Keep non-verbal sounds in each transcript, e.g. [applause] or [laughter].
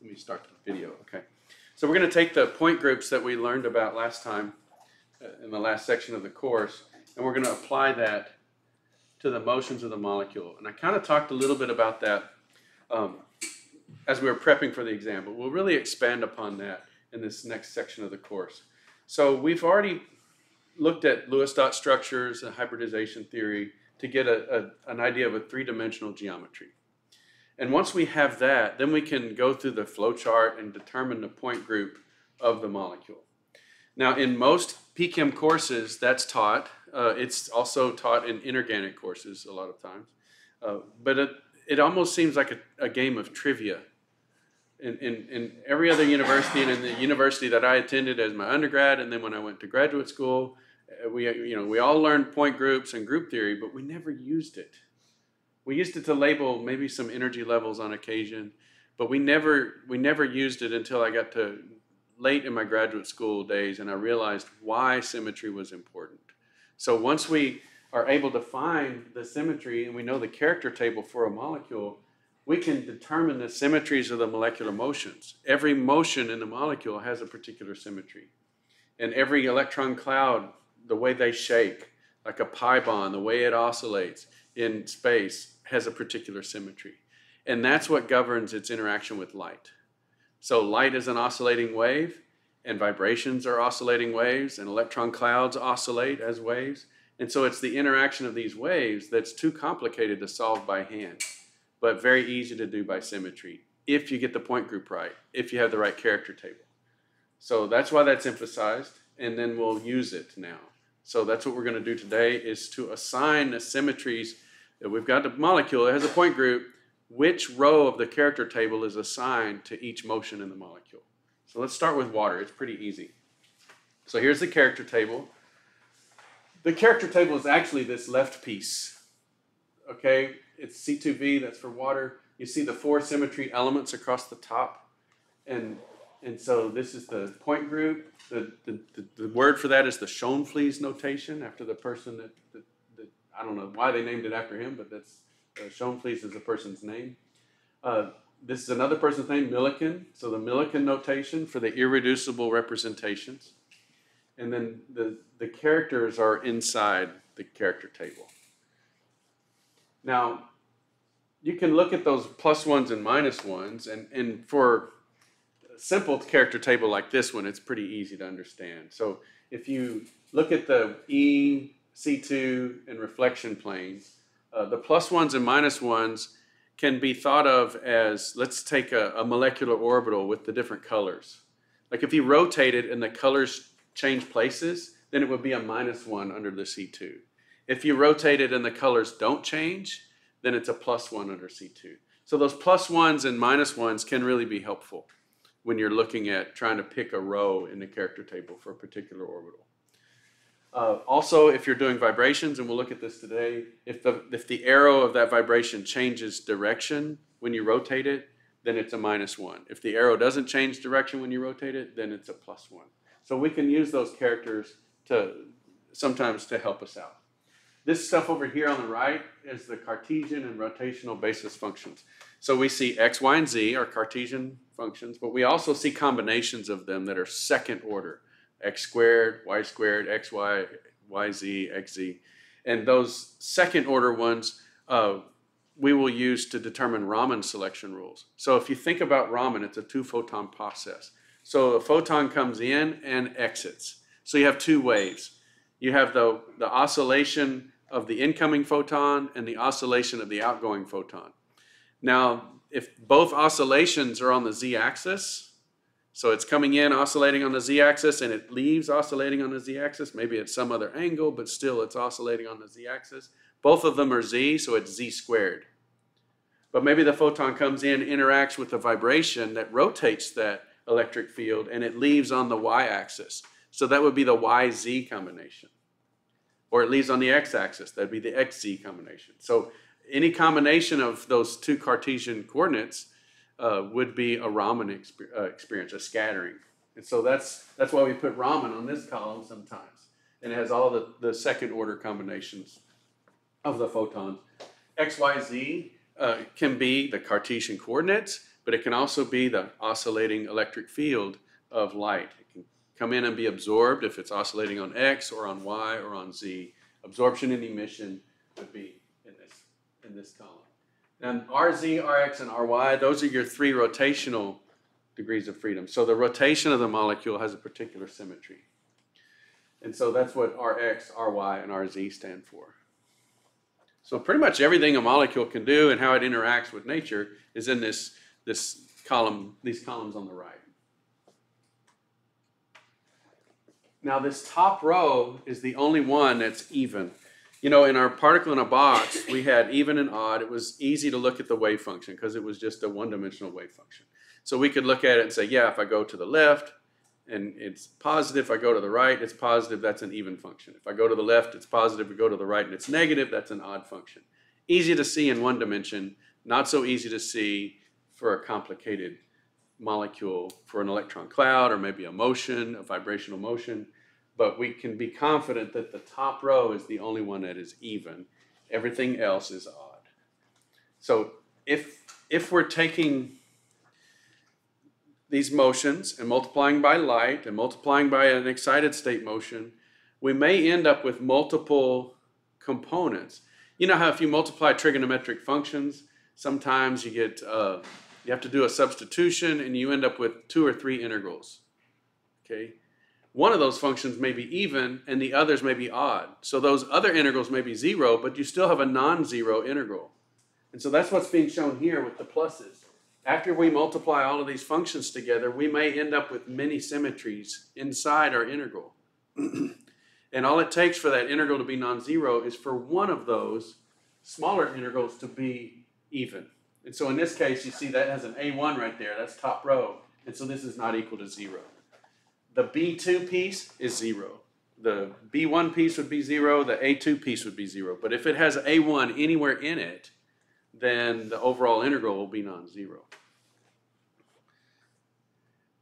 Let me start the video, okay. So we're gonna take the point groups that we learned about last time, uh, in the last section of the course, and we're gonna apply that to the motions of the molecule. And I kind of talked a little bit about that um, as we were prepping for the exam, but we'll really expand upon that in this next section of the course. So we've already looked at Lewis dot structures and hybridization theory to get a, a, an idea of a three-dimensional geometry. And once we have that, then we can go through the flow chart and determine the point group of the molecule. Now, in most PChem courses, that's taught. Uh, it's also taught in inorganic courses a lot of times. Uh, but it, it almost seems like a, a game of trivia. In, in, in every other university and in the university that I attended as my undergrad, and then when I went to graduate school, uh, we, you know, we all learned point groups and group theory, but we never used it. We used it to label maybe some energy levels on occasion, but we never, we never used it until I got to late in my graduate school days and I realized why symmetry was important. So once we are able to find the symmetry and we know the character table for a molecule, we can determine the symmetries of the molecular motions. Every motion in the molecule has a particular symmetry. And every electron cloud, the way they shake, like a pi bond, the way it oscillates in space, has a particular symmetry. And that's what governs its interaction with light. So light is an oscillating wave, and vibrations are oscillating waves, and electron clouds oscillate as waves. And so it's the interaction of these waves that's too complicated to solve by hand, but very easy to do by symmetry if you get the point group right, if you have the right character table. So that's why that's emphasized, and then we'll use it now. So that's what we're going to do today is to assign the symmetries that we've got the molecule, it has a point group, which row of the character table is assigned to each motion in the molecule. So let's start with water. It's pretty easy. So here's the character table. The character table is actually this left piece. Okay, it's C2V, that's for water. You see the four symmetry elements across the top. And, and so this is the point group. The, the, the, the word for that is the Schoenflies notation after the person that, that, that, I don't know why they named it after him, but that's uh, Schoenflies is a person's name. Uh, this is another person's name, Mulliken. So the Mulliken notation for the irreducible representations. And then the, the characters are inside the character table. Now, you can look at those plus ones and minus ones, and, and for simple character table like this one, it's pretty easy to understand. So if you look at the E, C2, and reflection planes, uh, the plus ones and minus ones can be thought of as let's take a, a, molecular orbital with the different colors. Like if you rotate it and the colors change places, then it would be a minus one under the C2. If you rotate it and the colors don't change, then it's a plus one under C2. So those plus ones and minus ones can really be helpful when you're looking at trying to pick a row in the character table for a particular orbital. Uh, also, if you're doing vibrations, and we'll look at this today, if the, if the arrow of that vibration changes direction when you rotate it, then it's a minus one. If the arrow doesn't change direction when you rotate it, then it's a plus one. So we can use those characters to sometimes to help us out. This stuff over here on the right is the Cartesian and rotational basis functions. So we see x, y, and z are Cartesian functions, but we also see combinations of them that are second order x squared, y squared, x, y, y, z, x, z. And those second order ones uh, we will use to determine Raman selection rules. So if you think about Raman, it's a two photon process. So a photon comes in and exits. So you have two waves. You have the, the oscillation of the incoming photon and the oscillation of the outgoing photon. Now, if both oscillations are on the z-axis, so it's coming in, oscillating on the z-axis, and it leaves oscillating on the z-axis. Maybe at some other angle, but still it's oscillating on the z-axis. Both of them are z, so it's z squared. But maybe the photon comes in, interacts with the vibration that rotates that electric field, and it leaves on the y-axis. So that would be the yz combination. Or it leaves on the x-axis. That'd be the xz combination. So any combination of those two Cartesian coordinates uh, would be a Raman uh, experience, a scattering. And so that's, that's why we put Raman on this column sometimes. And it has all the, the second order combinations of the photons. X, Y, Z uh, can be the Cartesian coordinates, but it can also be the oscillating electric field of light. Come in and be absorbed if it's oscillating on X or on Y or on Z. Absorption and emission would be in this, in this column. And RZ, RX, and RY, those are your three rotational degrees of freedom. So the rotation of the molecule has a particular symmetry. And so that's what Rx, Ry, and Rz stand for. So pretty much everything a molecule can do and how it interacts with nature is in this, this column, these columns on the right. Now this top row is the only one that's even. You know, in our particle in a box, we had even and odd. It was easy to look at the wave function because it was just a one-dimensional wave function. So we could look at it and say, yeah, if I go to the left and it's positive, if I go to the right, it's positive, that's an even function. If I go to the left, it's positive, if I go to the right and it's negative, that's an odd function. Easy to see in one dimension, not so easy to see for a complicated molecule for an electron cloud or maybe a motion, a vibrational motion but we can be confident that the top row is the only one that is even. Everything else is odd. So if, if we're taking these motions and multiplying by light and multiplying by an excited state motion, we may end up with multiple components. You know how if you multiply trigonometric functions, sometimes you get, uh, you have to do a substitution and you end up with two or three integrals. Okay, one of those functions may be even and the others may be odd. So those other integrals may be zero, but you still have a non-zero integral. And so that's what's being shown here with the pluses. After we multiply all of these functions together, we may end up with many symmetries inside our integral. [clears throat] and all it takes for that integral to be non-zero is for one of those smaller integrals to be even. And so in this case, you see that has an A1 right there. That's top row. And so this is not equal to zero. The B2 piece is zero. The B1 piece would be zero, the A2 piece would be zero. But if it has A1 anywhere in it, then the overall integral will be non-zero.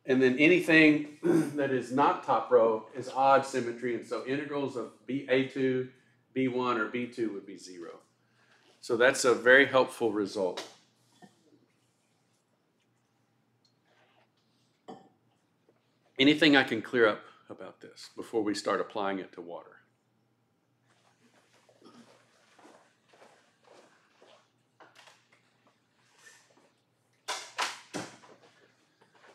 And then anything [clears throat] that is not top row is odd symmetry, and so integrals of B, A2, B1, or B2 would be zero. So that's a very helpful result. Anything I can clear up about this before we start applying it to water?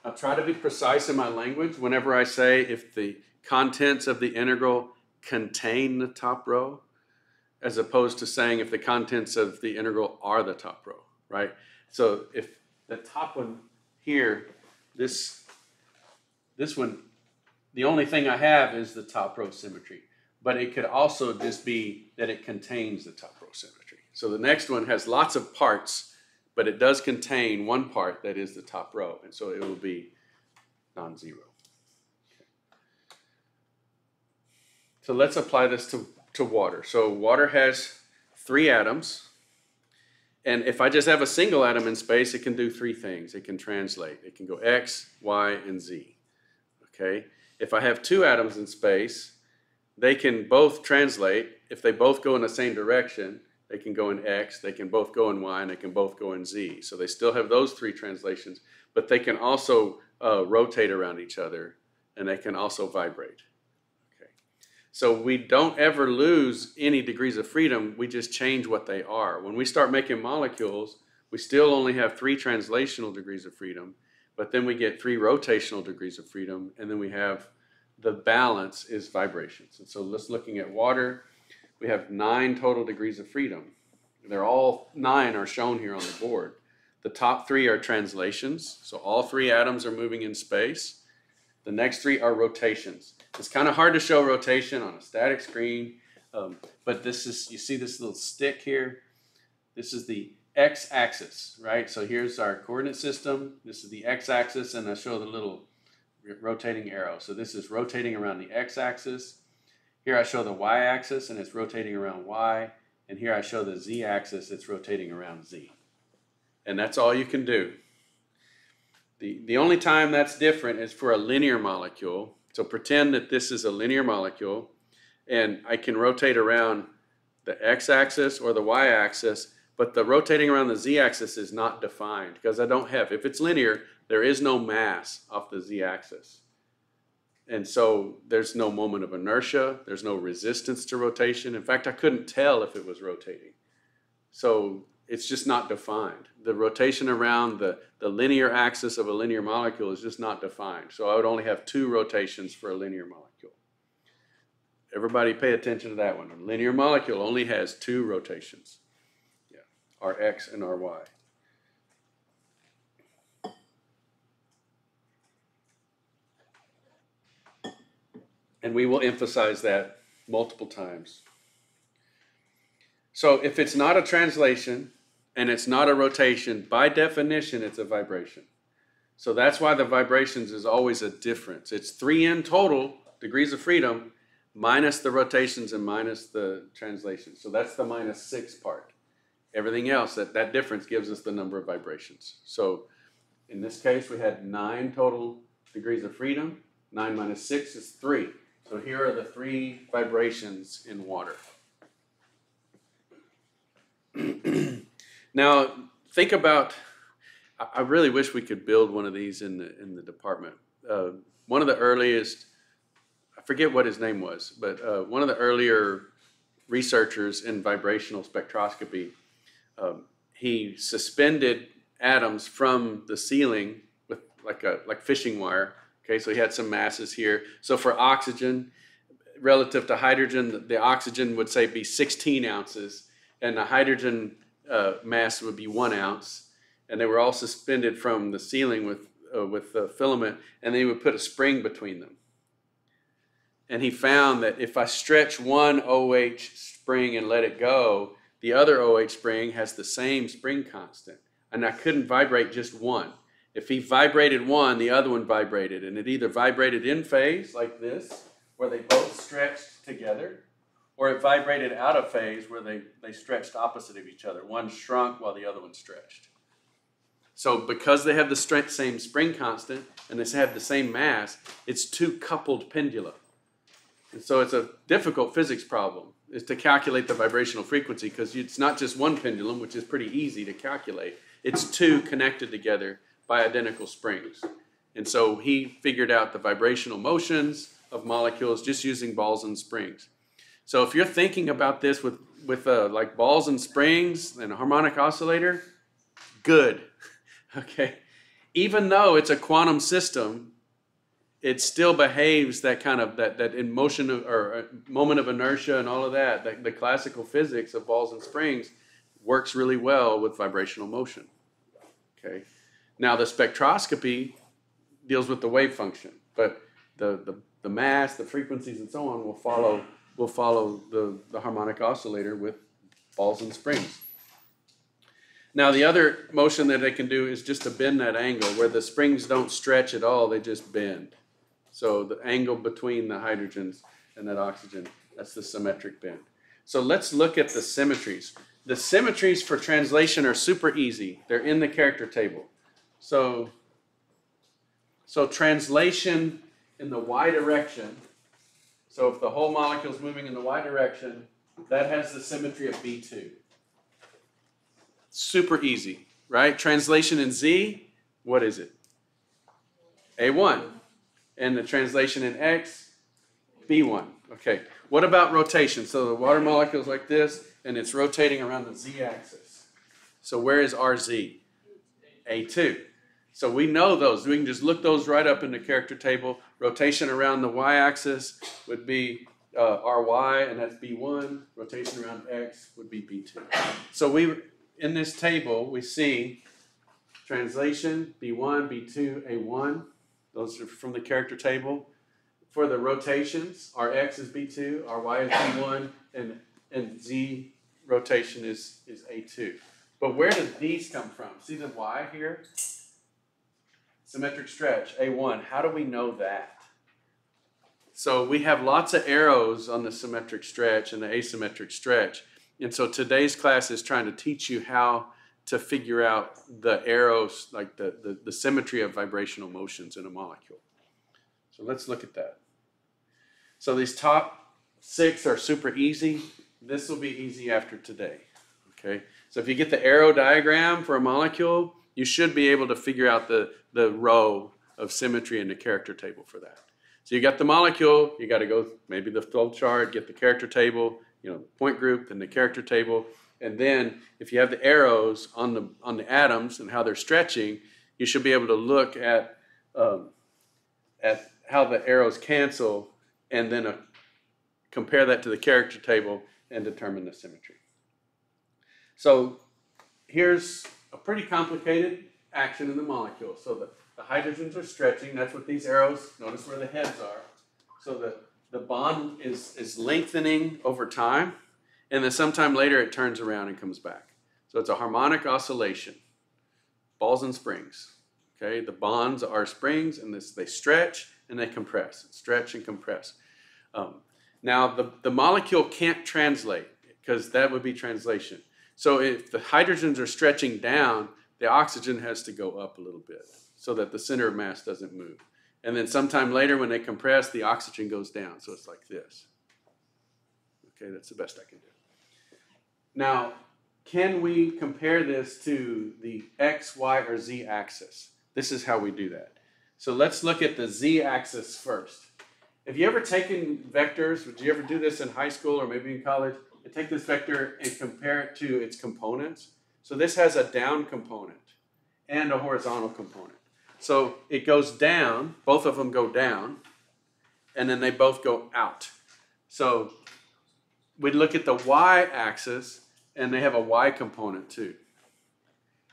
I'll try to be precise in my language whenever I say if the contents of the integral contain the top row, as opposed to saying if the contents of the integral are the top row, right? So if the top one here, this this one, the only thing I have is the top row symmetry, but it could also just be that it contains the top row symmetry. So the next one has lots of parts, but it does contain one part that is the top row, and so it will be non-zero. So let's apply this to, to water. So water has three atoms, and if I just have a single atom in space, it can do three things. It can translate. It can go X, Y, and Z okay? If I have two atoms in space, they can both translate. If they both go in the same direction, they can go in X, they can both go in Y, and they can both go in Z. So they still have those three translations, but they can also uh, rotate around each other, and they can also vibrate. Okay. So we don't ever lose any degrees of freedom, we just change what they are. When we start making molecules, we still only have three translational degrees of freedom, but then we get three rotational degrees of freedom, and then we have the balance is vibrations. And so let's looking at water, we have nine total degrees of freedom. They're all nine are shown here on the board. The top three are translations, so all three atoms are moving in space. The next three are rotations. It's kind of hard to show rotation on a static screen, um, but this is, you see this little stick here? This is the x-axis, right? So here's our coordinate system. This is the x-axis, and I show the little rotating arrow. So this is rotating around the x-axis. Here I show the y-axis, and it's rotating around y. And here I show the z-axis, it's rotating around z. And that's all you can do. The, the only time that's different is for a linear molecule. So pretend that this is a linear molecule, and I can rotate around the x-axis or the y-axis but the rotating around the z-axis is not defined because I don't have, if it's linear, there is no mass off the z-axis. And so there's no moment of inertia, there's no resistance to rotation. In fact, I couldn't tell if it was rotating. So it's just not defined. The rotation around the, the linear axis of a linear molecule is just not defined. So I would only have two rotations for a linear molecule. Everybody pay attention to that one. A linear molecule only has two rotations. Yeah, x and our y. And we will emphasize that multiple times. So if it's not a translation and it's not a rotation, by definition, it's a vibration. So that's why the vibrations is always a difference. It's 3n total degrees of freedom minus the rotations and minus the translations. So that's the minus six part. Everything else, that, that difference gives us the number of vibrations. So in this case, we had nine total degrees of freedom. Nine minus six is three. So here are the three vibrations in water. [clears throat] now, think about. I really wish we could build one of these in the in the department. Uh, one of the earliest, I forget what his name was, but uh, one of the earlier researchers in vibrational spectroscopy, um, he suspended atoms from the ceiling with like a like fishing wire. Okay, so he had some masses here. So for oxygen, relative to hydrogen, the oxygen would say be 16 ounces and the hydrogen uh, mass would be one ounce, and they were all suspended from the ceiling with uh, with the filament, and then he would put a spring between them. And he found that if I stretch one OH spring and let it go, the other OH spring has the same spring constant, and I couldn't vibrate just one. If he vibrated one, the other one vibrated, and it either vibrated in phase like this, where they both stretched together, or it vibrated out of phase where they, they stretched opposite of each other. One shrunk while the other one stretched. So because they have the same spring constant and they have the same mass, it's two coupled pendula. And so it's a difficult physics problem is to calculate the vibrational frequency because it's not just one pendulum, which is pretty easy to calculate. It's two connected together by identical springs. And so he figured out the vibrational motions of molecules just using balls and springs. So if you're thinking about this with with uh, like balls and springs and a harmonic oscillator, good. [laughs] okay, even though it's a quantum system, it still behaves that kind of that that in motion of, or uh, moment of inertia and all of that. The, the classical physics of balls and springs works really well with vibrational motion. Okay, now the spectroscopy deals with the wave function, but the the, the mass, the frequencies, and so on will follow will follow the, the harmonic oscillator with balls and springs. Now the other motion that they can do is just to bend that angle where the springs don't stretch at all, they just bend. So the angle between the hydrogens and that oxygen, that's the symmetric bend. So let's look at the symmetries. The symmetries for translation are super easy. They're in the character table. So, so translation in the y direction so if the whole molecule is moving in the y direction, that has the symmetry of B2. Super easy, right? Translation in Z, what is it? A1. And the translation in X, B1. Okay. What about rotation? So the water molecule is like this, and it's rotating around the Z axis. So where is RZ? A2. So we know those. We can just look those right up in the character table. Rotation around the y-axis would be uh, ry, and that's b1. Rotation around x would be b2. So we, in this table, we see translation b1, b2, a1. Those are from the character table. For the rotations, our x is b2, our y is b1, and, and z rotation is, is a2. But where did these come from? See the y here? Symmetric stretch, A1. How do we know that? So we have lots of arrows on the symmetric stretch and the asymmetric stretch. And so today's class is trying to teach you how to figure out the arrows, like the, the, the symmetry of vibrational motions in a molecule. So let's look at that. So these top six are super easy. This will be easy after today. Okay. So if you get the arrow diagram for a molecule, you should be able to figure out the, the row of symmetry in the character table for that. So you got the molecule, you got to go maybe the flow chart, get the character table, you know, point group, then the character table, and then if you have the arrows on the on the atoms and how they're stretching, you should be able to look at um, at how the arrows cancel, and then uh, compare that to the character table and determine the symmetry. So here's a pretty complicated action in the molecule. So the, the hydrogens are stretching. That's what these arrows, notice where the heads are. So the, the bond is, is lengthening over time. And then sometime later it turns around and comes back. So it's a harmonic oscillation, balls and springs. Okay, the bonds are springs and this, they stretch and they compress, stretch and compress. Um, now the, the molecule can't translate because that would be translation. So if the hydrogens are stretching down, the oxygen has to go up a little bit so that the center of mass doesn't move. And then sometime later when they compress, the oxygen goes down. So it's like this. Okay, that's the best I can do. Now, can we compare this to the x, y, or z axis? This is how we do that. So let's look at the z axis first. Have you ever taken vectors? Would you ever do this in high school or maybe in college? and take this vector and compare it to its components. So this has a down component and a horizontal component. So it goes down, both of them go down, and then they both go out. So we look at the y-axis, and they have a y component too.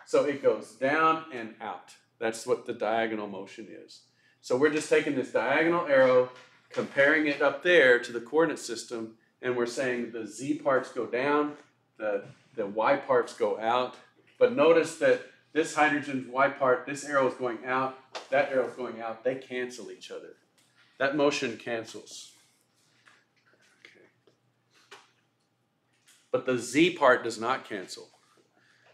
So it goes down and out. That's what the diagonal motion is. So we're just taking this diagonal arrow, comparing it up there to the coordinate system, and we're saying the z parts go down, the, the y parts go out. But notice that this hydrogen's y part, this arrow is going out, that arrow is going out. They cancel each other. That motion cancels. Okay. But the z part does not cancel.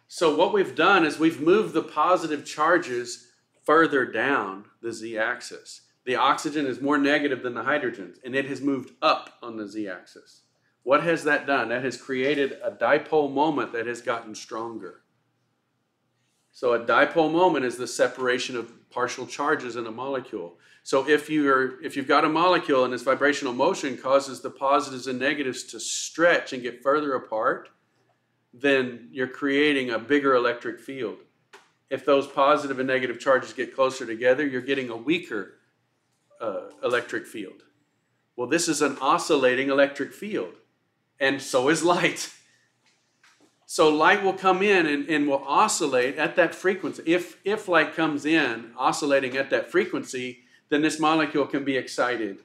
So what we've done is we've moved the positive charges further down the z-axis the oxygen is more negative than the hydrogens, and it has moved up on the z-axis. What has that done? That has created a dipole moment that has gotten stronger. So a dipole moment is the separation of partial charges in a molecule. So if you're if you've got a molecule and this vibrational motion causes the positives and negatives to stretch and get further apart, then you're creating a bigger electric field. If those positive and negative charges get closer together, you're getting a weaker uh, electric field. Well, this is an oscillating electric field, and so is light. [laughs] So light will come in and, and will oscillate at that frequency. If, if light comes in oscillating at that frequency, then this molecule can be excited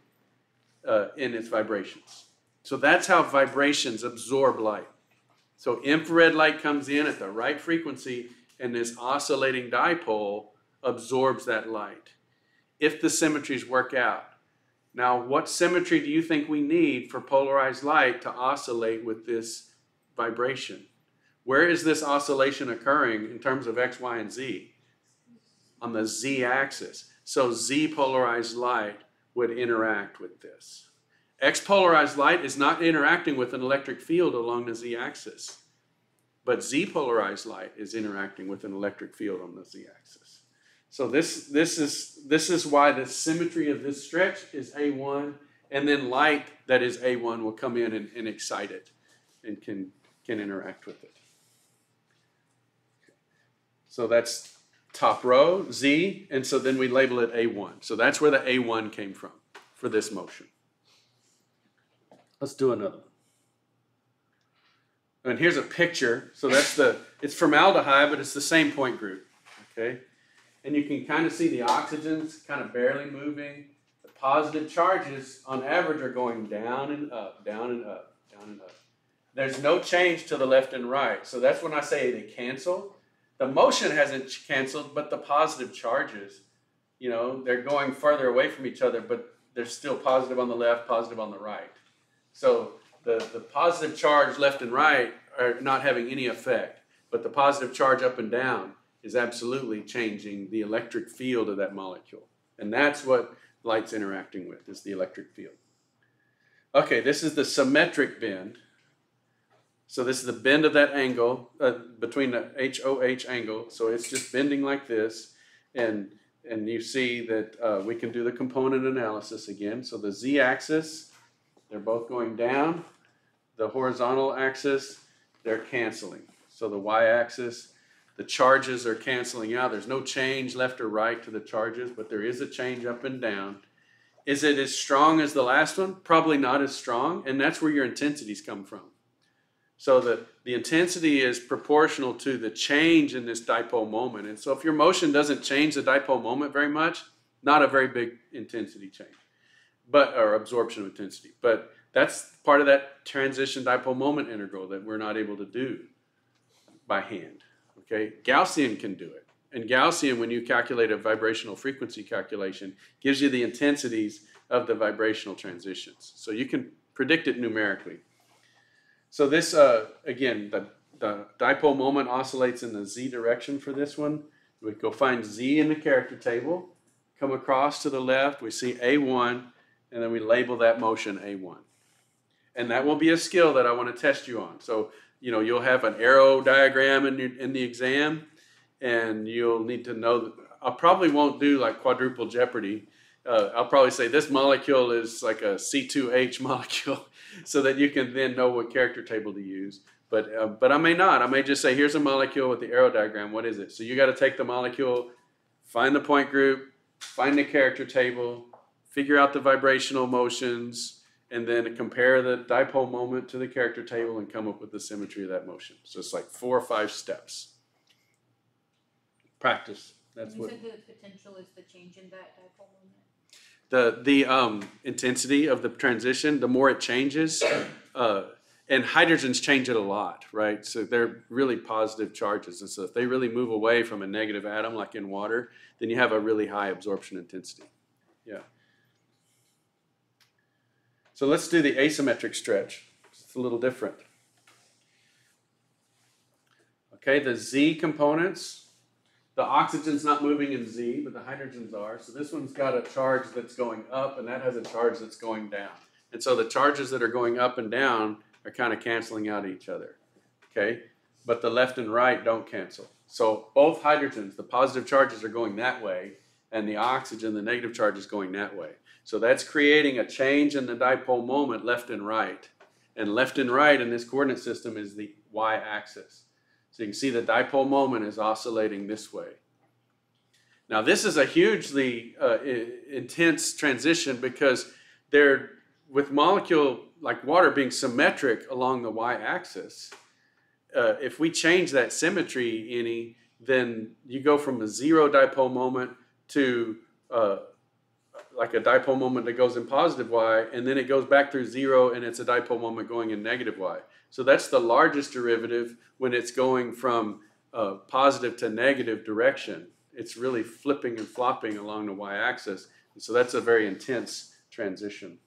uh, in its vibrations. So that's how vibrations absorb light. So infrared light comes in at the right frequency, and this oscillating dipole absorbs that light if the symmetries work out. Now, what symmetry do you think we need for polarized light to oscillate with this vibration? Where is this oscillation occurring in terms of x, y, and z? On the z axis. So z polarized light would interact with this. X polarized light is not interacting with an electric field along the z axis, but Z polarized light is interacting with an electric field on the z axis. So this, this, is, this is why the symmetry of this stretch is A1, and then light that is A1 will come in and, and excite it and can, can interact with it. So that's top row, Z, and so then we label it A1. So that's where the A1 came from for this motion. Let's do another one. And here's a picture. So that's the, it's formaldehyde, but it's the same point group, okay? and you can kind of see the oxygens kind of barely moving. The positive charges on average are going down and up, down and up, down and up. There's no change to the left and right. So that's when I say they cancel. The motion hasn't canceled, but the positive charges, you know, they're going further away from each other, but they're still positive on the left, positive on the right. So the, the positive charge left and right are not having any effect, but the positive charge up and down is absolutely changing the electric field of that molecule. And that's what light's interacting with, is the electric field. Okay, this is the symmetric bend. So this is the bend of that angle uh, between the HOH angle. So it's just bending like this. And, and you see that uh, we can do the component analysis again. So the z-axis, they're both going down. The horizontal axis, they're canceling. So the y-axis, the charges are canceling out. There's no change left or right to the charges, but there is a change up and down. Is it as strong as the last one? Probably not as strong, and that's where your intensities come from. So the, the intensity is proportional to the change in this dipole moment. And so if your motion doesn't change the dipole moment very much, not a very big intensity change, but or absorption of intensity. But that's part of that transition dipole moment integral that we're not able to do by hand. Okay, Gaussian can do it. And Gaussian, when you calculate a vibrational frequency calculation, gives you the intensities of the vibrational transitions. So you can predict it numerically. So this, uh, again, the, the dipole moment oscillates in the z direction for this one. We go find z in the character table, come across to the left, we see A1, and then we label that motion A1. And that will be a skill that I want to test you on. So, you know, you'll have an arrow diagram in, your, in the exam, and you'll need to know, I probably won't do like quadruple jeopardy. Uh, I'll probably say this molecule is like a C2H [laughs] molecule so that you can then know what character table to use. But, uh, but I may not. I may just say, here's a molecule with the arrow diagram. What is it? So you got to take the molecule, find the point group, find the character table, figure out the vibrational motions, and then compare the dipole moment to the character table and come up with the symmetry of that motion. So it's like four or five steps. Practice. That's you what said the potential is the change in that dipole moment. The the um, intensity of the transition, the more it changes, uh, and hydrogens change it a lot, right? So they're really positive charges, and so if they really move away from a negative atom, like in water, then you have a really high absorption intensity. Yeah. So let's do the asymmetric stretch. It's a little different. Okay, the Z components the oxygen's not moving in Z, but the hydrogens are. So this one's got a charge that's going up, and that has a charge that's going down. And so the charges that are going up and down are kind of canceling out each other. Okay? But the left and right don't cancel. So both hydrogens, the positive charges are going that way, and the oxygen, the negative charge, is going that way. So that's creating a change in the dipole moment left and right. And left and right in this coordinate system is the y axis. So you can see the dipole moment is oscillating this way. Now this is a hugely uh, intense transition because they're with molecule like water being symmetric along the y-axis. Uh, if we change that symmetry any, then you go from a zero dipole moment to uh, like a dipole moment that goes in positive y, and then it goes back through zero and it's a dipole moment going in negative y. So that's the largest derivative when it's going from uh, positive to negative direction. It's really flipping and flopping along the y-axis. And so that's a very intense transition.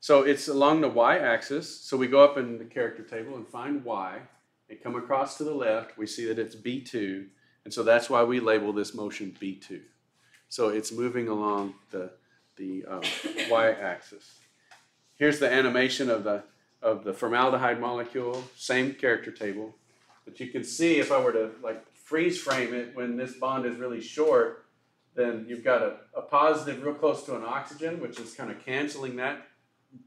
So it's along the y-axis. So we go up in the character table and find y and come across to the left. We see that it's B2. And so that's why we label this motion B2. So it's moving along the, the um, y-axis. Here's the animation of the of the formaldehyde molecule, same character table. But you can see if I were to like freeze frame it when this bond is really short, then you've got a, a positive real close to an oxygen, which is kind of canceling that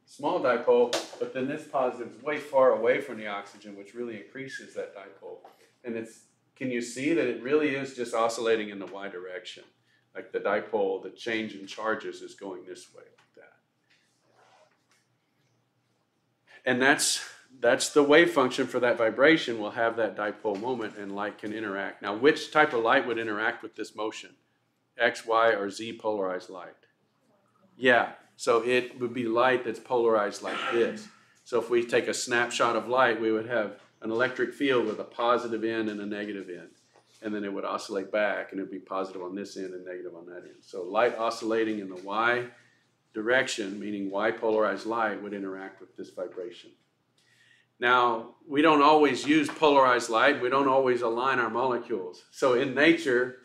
small dipole, but then this positive is way far away from the oxygen, which really increases that dipole. And it's can you see that it really is just oscillating in the y direction? Like the dipole, the change in charges is going this way. Like that. And that's that's the wave function for that vibration We'll have that dipole moment and light can interact. Now, which type of light would interact with this motion? X, Y, or Z polarized light? Yeah, so it would be light that's polarized like this. So if we take a snapshot of light, we would have an electric field with a positive end and a negative end. And then it would oscillate back and it would be positive on this end and negative on that end. So light oscillating in the Y direction, meaning Y polarized light, would interact with this vibration. Now, we don't always use polarized light. We don't always align our molecules. So in nature,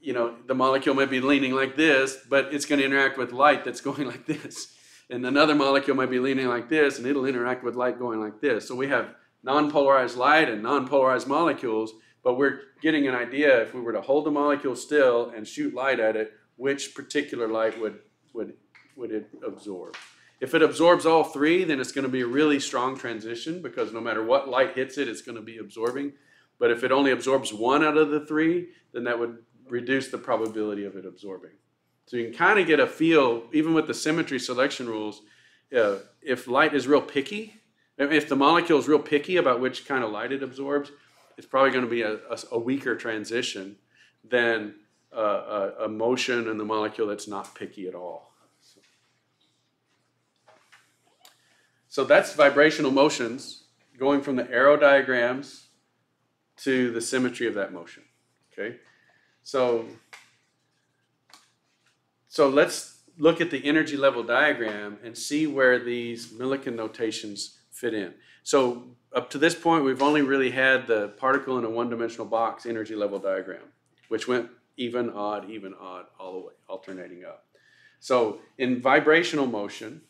you know, the molecule may be leaning like this, but it's going to interact with light that's [laughs] going like this. and another molecule might be leaning like this, and it'll interact with light going like this. So we have non-polarized light and non-polarized molecules, but we're getting an idea if we were to hold the molecule still and shoot light at it, which particular light would would would it absorb? If it absorbs all three, then it's going to be a really strong transition because no matter what light hits it, it's going to be absorbing. But if it only absorbs one out of the three, then that would reduce the probability of it absorbing. So you can kind of get a feel, even with the symmetry selection rules, uh, if light is real picky, if the molecule is real picky about which kind of light it absorbs, it's probably going to be a, a, a weaker transition than uh, a, a motion in the molecule that's not picky at all. So, that's vibrational motions going from the arrow diagrams to the symmetry of that motion. Okay, so so let's look at the energy level diagram and see where these Mulliken notations fit in. So up to this point, we've only really had the particle in a one-dimensional box energy level diagram, which went even, odd, even, odd, all the way, alternating up. So in vibrational motion,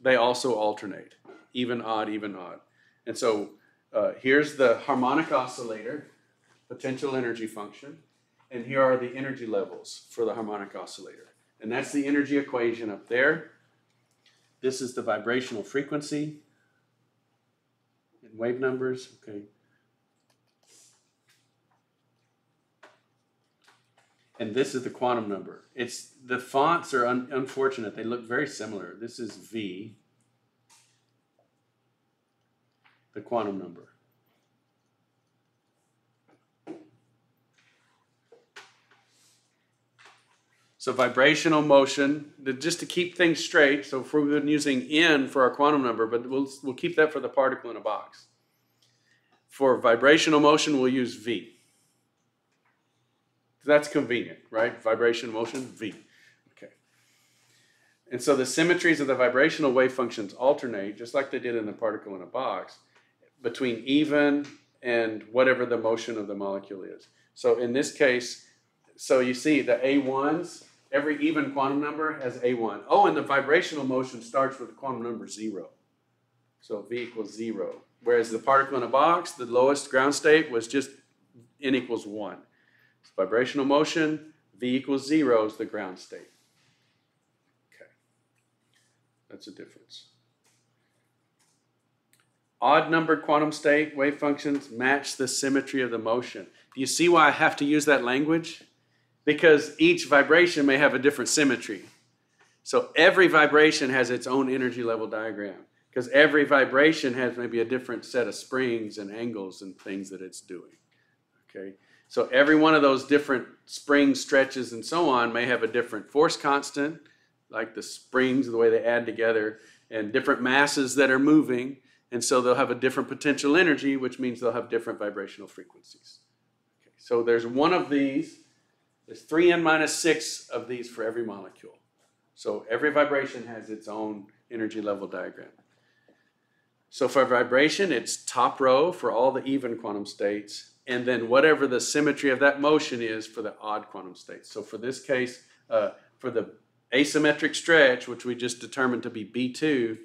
they also alternate, even, odd, even, odd. And so uh, here's the harmonic oscillator, potential energy function, and here are the energy levels for the harmonic oscillator. And that's the energy equation up there. This is the vibrational frequency wave numbers, okay. And this is the quantum number. It's the fonts are un, unfortunate. They look very similar. This is V, the quantum number. So vibrational motion, just to keep things straight. So if we've been using n for our quantum number, but we'll, we'll keep that for the particle in a box. For vibrational motion, we'll use v. That's convenient, right? Vibration motion, v. Okay. And so the symmetries of the vibrational wave functions alternate, just like they did in the particle in a box, between even and whatever the motion of the molecule is. So in this case, so you see the A1s Every even quantum number has A1. Oh, and the vibrational motion starts with the quantum number zero. So V equals zero. Whereas the particle in a box, the lowest ground state was just N equals one. So vibrational motion, V equals zero is the ground state. Okay. That's a difference. Odd numbered quantum state wave functions match the symmetry of the motion. Do you see why I have to use that language? Because each vibration may have a different symmetry. So every vibration has its own energy level diagram because every vibration has maybe a different set of springs and angles and things that it's doing. Okay? So every one of those different spring stretches and so on may have a different force constant, like the springs, the way they add together, and different masses that are moving. And so they'll have a different potential energy, which means they'll have different vibrational frequencies. Okay, so there's one of these there's 3n minus 6 of these for every molecule. So every vibration has its own energy level diagram. So for vibration, it's top row for all the even quantum states, and then whatever the symmetry of that motion is for the odd quantum states. So for this case, uh, for the asymmetric stretch, which we just determined to be B2,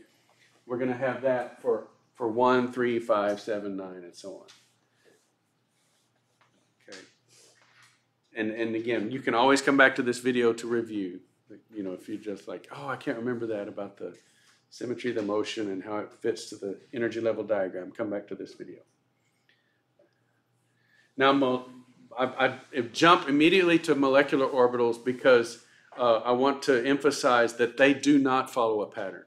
we're going to have that for, for 1, 3, 5, 7, 9, and so on. And and again, you can always come back to this video to review. You know, if you're just like, oh, I can't remember that about the symmetry of the motion and how it fits to the energy level diagram, come back to this video. Now, I, I jump immediately to molecular orbitals because uh, I want to emphasize that they do not follow a pattern.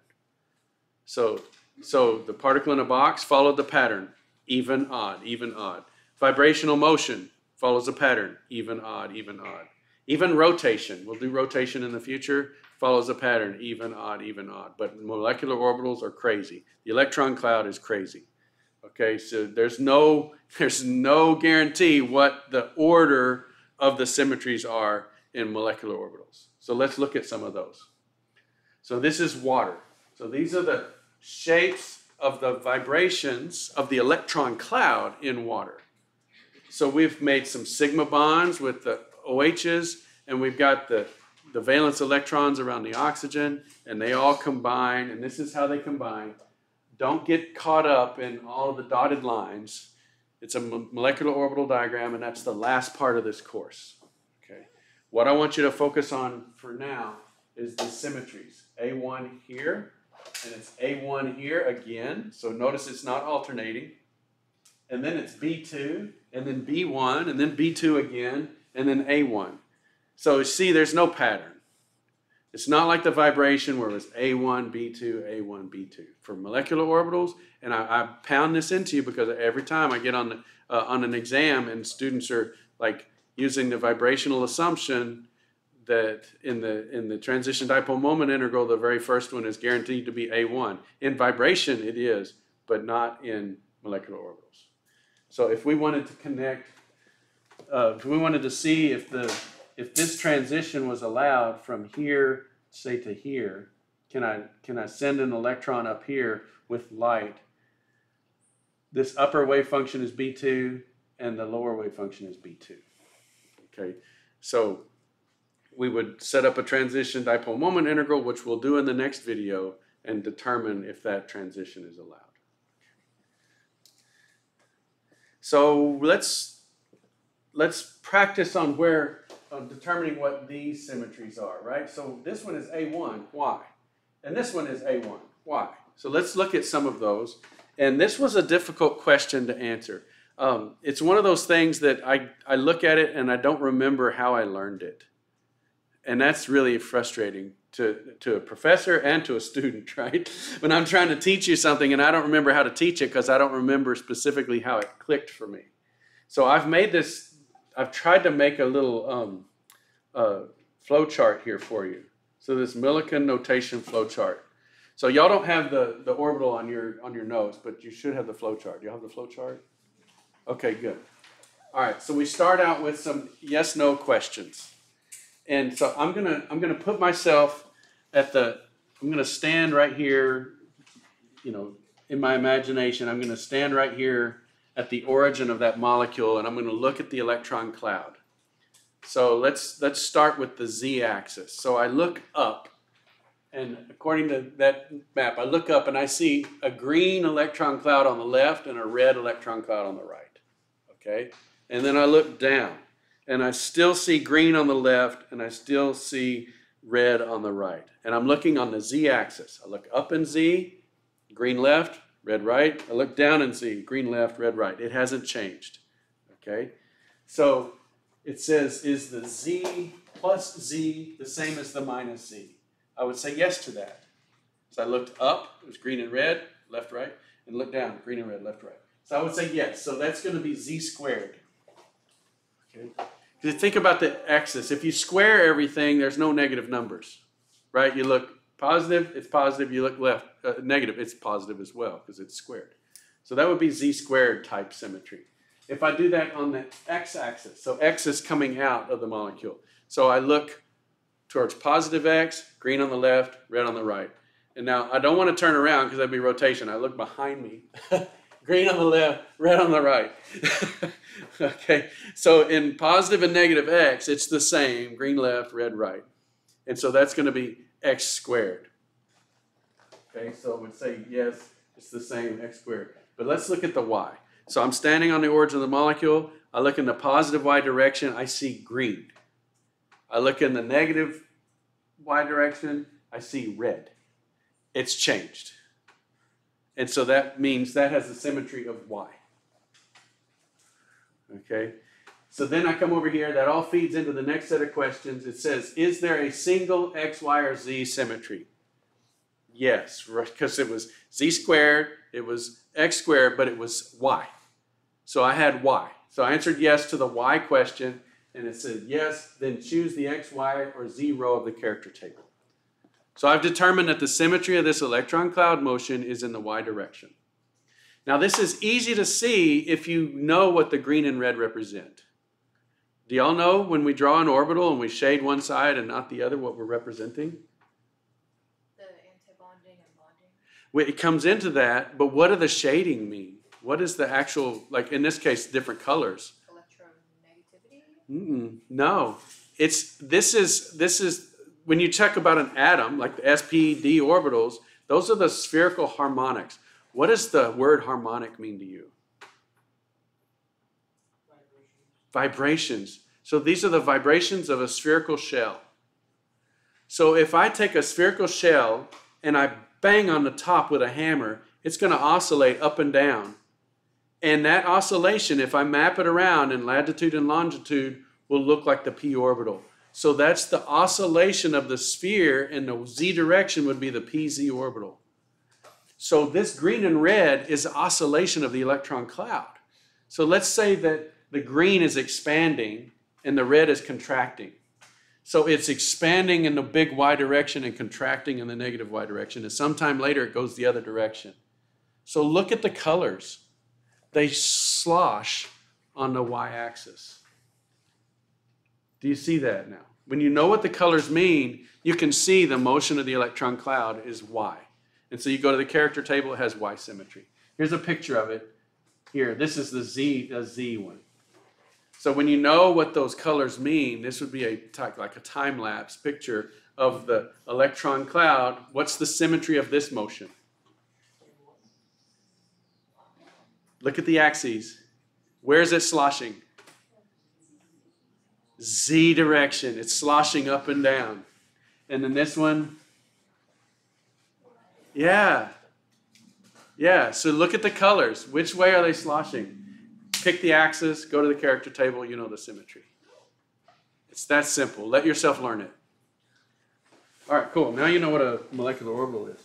So, so the particle in a box followed the pattern, even, odd, even, odd. Vibrational motion, follows a pattern, even, odd, even, odd. Even rotation, we'll do rotation in the future, follows a pattern, even, odd, even, odd. But molecular orbitals are crazy. The electron cloud is crazy. Okay, so there's no, [laughs] there's no guarantee what the order of the symmetries are in molecular orbitals. So let's look at some of those. So this is water. So these are the shapes of the vibrations of the electron cloud in water. So we've made some sigma bonds with the OHs, and we've got the, the valence electrons around the oxygen, and they all combine, and this is how they combine. Don't get caught up in all the dotted lines. It's a molecular orbital diagram, and that's the last part of this course. Okay. What I want you to focus on for now is the symmetries. A1 here, and it's A1 here again. So notice it's not alternating. And then it's B2, and then B1, and then B2 again, and then A1. So you see, there's no pattern. It's not like the vibration where it was A1, B2, A1, B2. For molecular orbitals, and I, I pound this into you because every time I get on, the, uh, on an exam and students are like using the vibrational assumption that in the in the transition dipole moment integral, the very first one is guaranteed to be A1. In vibration, it is, but not in molecular orbitals. So if we wanted to connect, uh, if we wanted to see if the if this transition was allowed from here, say to here, can I can I send an electron up here with light? This upper wave function is B2 and the lower wave function is B2. Okay, so we would set up a transition dipole moment integral, which we'll do in the next video, and determine if that transition is allowed. So let's let's practice on where on determining what these symmetries are, right? So this one is A1, why? And this one is A1, why? So let's look at some of those. And this was a difficult question to answer. Um, it's one of those things that I, I look at it and I don't remember how I learned it. And that's really frustrating to, to a professor and to a student, [laughs] right? When I'm trying to teach you something and I don't remember how to teach it because I don't remember specifically how it clicked for me. So I've made this, I've tried to make a little um, uh, flow chart here for you. So this Mulliken notation flow chart. So y'all don't have the, the orbital on your on your notes, but you should have the flow chart. Do you have the flow chart? Okay, good. All right, so we start out with some yes/no questions. And so I'm gonna I'm gonna put myself at the I'm gonna stand right here, you know, in my imagination. I'm gonna stand right here at the origin of that molecule, and I'm gonna look at the electron cloud. So let's let's start with the z-axis. So I look up, and according to that map, I look up and I see a green electron cloud on the left and a red electron cloud on the right. Okay, and then I look down and I still see green on the left, and I still see red on the right. And I'm looking on the z-axis. I look up in z, green left, red right. I look down in z, green left, red right. It hasn't changed. Okay? So it says, is the z plus z the same as the minus z? I would say yes to that. So I looked up, it was green and red, left, right, and looked down, green and red, left, right. So I would say yes. So that's going to be z squared. Okay? Think about the axis, if you square everything, there's no negative numbers, right? You look positive, it's positive. You look left, uh, negative, it's positive as well because it's squared. So that would be z squared type symmetry. If I do that on the x-axis, so x is coming out of the molecule. So I look towards positive x, green on the left, red on the right. And now I don't want to turn around because that'd be rotation. I look behind me. [laughs] green on the left, red on the right. [laughs] okay, so in positive and negative x, it's the same green left, red right. And so that's going to be x squared. Okay, so I would say yes, it's the same x squared. But let's look at the y. So I'm standing on the origin of the molecule. I look in the positive y direction, I see green. I look in the negative y direction, I see red. It's changed. And so that means that has the symmetry of y. Okay? So then I come over here, that all feeds into the next set of questions. It says, is there a single x, y, or z symmetry? Yes, because it was z squared, it was x squared, but it was y. So I had y. So I answered yes to the y question, and it said yes, then choose the x, y, or z row of the character table. So I've determined that the symmetry of this electron cloud motion is in the y direction. Now this is easy to see if you know what the green and red represent. Do y'all know when we draw an orbital and we shade one side and not the other what we're representing? The antibonding and bonding. It comes into that, but what do the shading mean? What is the actual, like in this case, different colors? Electronegativity? Mm-mm, no, it's this is this is when you check about an atom, like the spd orbitals, those are the spherical harmonics. What does the word harmonic mean to you? Vibrations. So these are the vibrations of a spherical shell. So if I take a spherical shell and I bang on the top with a hammer, it's going to oscillate up and down. And that oscillation, if I map it around in latitude and longitude, will look like the p orbital. So that's the oscillation of the sphere, and the z direction would be the pz orbital. So this green and red is oscillation of the electron cloud. So let's say that the green is expanding and the red is contracting. So it's expanding in the big y direction and contracting in the negative y direction. And sometime later it goes the other direction. So look at the colors. They slosh on the y axis. Do you see that now? When you know what the colors mean, you can see the motion of the electron cloud is y. And so you go to the character table, it has y symmetry. Here's a picture of it. Here, this is the z, the z one. So when you know what those colors mean, this would be a like a time lapse picture of the electron cloud. What's the symmetry of this motion? Look at the axes. Where is it sloshing? Z direction. It's sloshing up and down. And then this one, yeah. Yeah, so look at the colors. Which way are they sloshing? Pick the axis, go to the character table, you know the symmetry. It's that simple. Let yourself learn it. All right, cool. Now you know what a molecular orbital is.